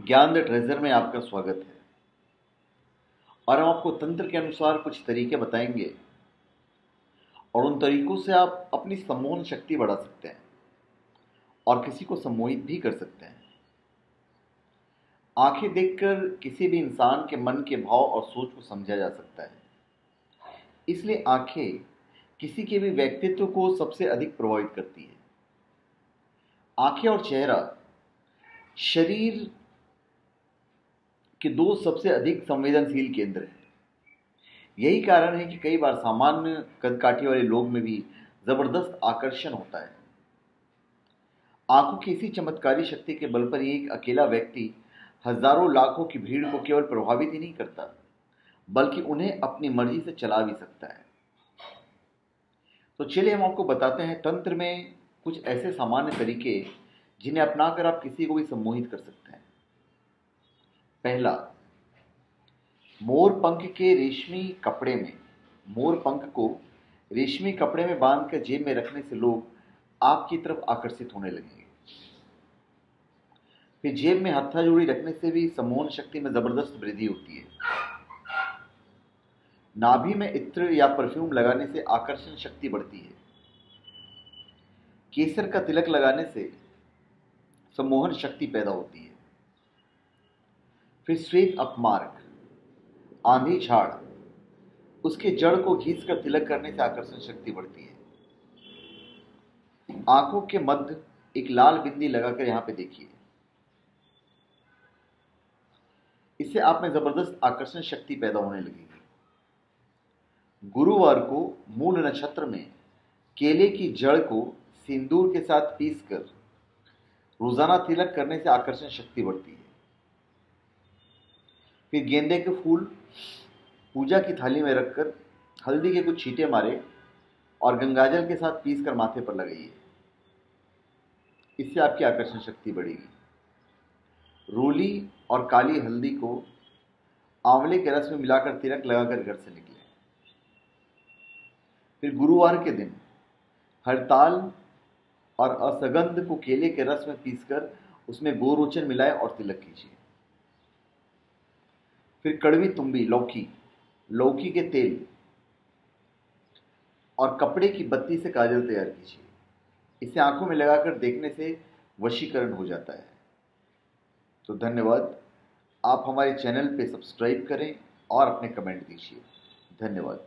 ज्ञान the treasure में आपका स्वागत है। और हम आपको तंत्र के अनुसार कुछ तरीके बताएँगे। और उन तरीकों से आप अपनी सम्मोहन शक्ति बढ़ा सकते हैं। और किसी को सम्मोहित भी कर सकते हैं। आँखें देखकर किसी भी इंसान के मन के भाव और सोच को समझा जा सकता है। इसलिए आँखें किसी के भी व्यक्तित्व को सबसे अधिक प्रभावित करती है। आँखें और चेहरा, शरीर के दो सबसे अधिक संवेदनशील केंद्र हैं। यही कारण है कि कई बार सामान्य कदकाठी वाले लोग में भी ज़बरदस्त आकर्षण होता है। आँखों की इसी चमत्कारी शक्ति के बल पर ही एक अकेला व्यक्ति हज़ारों लाखों की भीड़ को केवल प्रभावित ही नहीं करता, बल्कि उन्हें अपनी मर्ज़ी से चला भी सकता है। तो चलिए हम आपको बताते हैं तंत्र में कुछ ऐसे सामान्य तरीके जिन्हें अपनाकर आप किसी को भी सम्मोहित कर सकते हैं। पहला मोर पंख के रेशमी कपड़े में मोर पंख को रेशमी कपड़े में बाँध कर जेब में रखने से लोग आपकी तरफ़ आकर्षित होने लगेंगे। फिर जेब में हत्था जोड़ी रखने से भी सम्मोहन शक्ति में ज़बरदस्त वृद्धि होती है। नाभि में इत्र या परफ्यूम लगाने से आकर्षण शक्ति बढ़ती है। केसर का तिलक लगाने से सम्मोहन शक्ति पैदा होती है। फिर श्वेत अपमार्ग, आंधी झाड़। उसके जड़ को घीस कर तिलक करने से आकर्षण शक्ति बढ़ती है। आँखों के मध्य एक लाल बिंदी लगाकर यहाँ पे देखिए। इससे आप में ज़बरदस्त आकर्षण शक्ति पैदा होने लगेगी। गुरुवार को मूल नक्षत्र में केले की जड़ को सिंदूर के साथ पीसकर रोज़ाना तिलक करने से आकर्षण शक्ति बढ़ती है। फिर गेंदे के फूल पूजा की थाली में रखकर हल्दी के कुछ छींटे मारे और गंगाजल के साथ पीस कर माथे पर लगाइए। इससे आपकी आकर्षण शक्ति बढ़ेगी। रोली और काली हल्दी को आंवले के रस में मिलाकर तिलक लगाकर घर से निकले। फिर गुरुवार के दिन हड़ताल और असगंध को केले के रस में पीसकर उसमें गोरोचन मिलाए और तिलक कीजिए। फिर कड़वी तुम्बी, लौकी लौकी के तेल और कपड़े की बत्ती से काजल तैयार कीजिए। इसे आँखों में लगाकर देखने से वशीकरण हो जाता है। तो धन्यवाद। आप हमारे चैनल पे सब्सक्राइब करें और अपने कमेंट दीजिए। धन्यवाद।